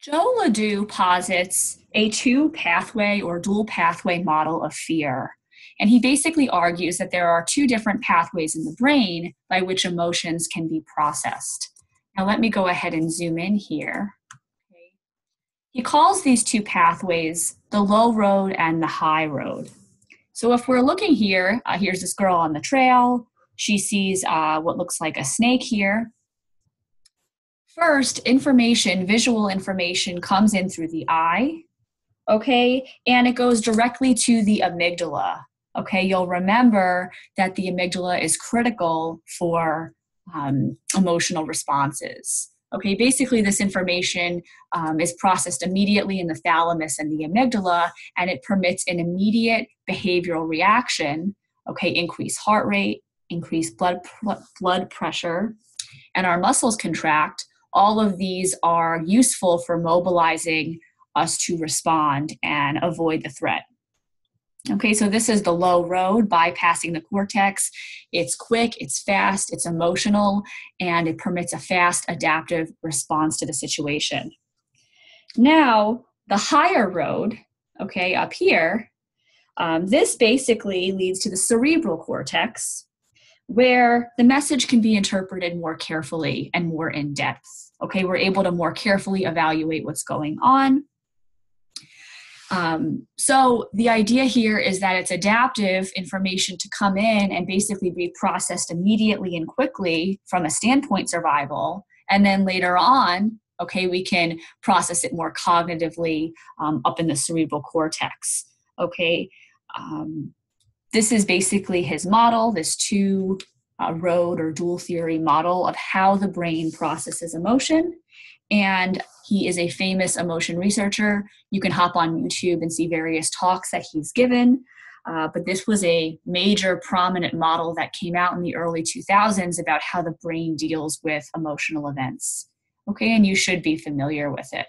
Joe LeDoux posits a two pathway or dual pathway model of fear. And he basically argues that there are two different pathways in the brain by which emotions can be processed. Now, let me go ahead and zoom in here. He calls these two pathways the low road and the high road. So, if we're looking here, uh, here's this girl on the trail. She sees uh, what looks like a snake here. First, information, visual information, comes in through the eye, okay, and it goes directly to the amygdala. Okay, you'll remember that the amygdala is critical for um, emotional responses. Okay, basically, this information um, is processed immediately in the thalamus and the amygdala, and it permits an immediate behavioral reaction. Okay, increase heart rate, increase blood blood pressure, and our muscles contract all of these are useful for mobilizing us to respond and avoid the threat. Okay, so this is the low road, bypassing the cortex. It's quick, it's fast, it's emotional, and it permits a fast adaptive response to the situation. Now, the higher road, okay, up here, um, this basically leads to the cerebral cortex, where the message can be interpreted more carefully and more in depth. Okay, we're able to more carefully evaluate what's going on. Um, so the idea here is that it's adaptive information to come in and basically be processed immediately and quickly from a standpoint survival, and then later on, okay, we can process it more cognitively um, up in the cerebral cortex. Okay, um, this is basically his model, this two uh, road or dual theory model of how the brain processes emotion. And he is a famous emotion researcher. You can hop on YouTube and see various talks that he's given. Uh, but this was a major prominent model that came out in the early 2000s about how the brain deals with emotional events. Okay, and you should be familiar with it.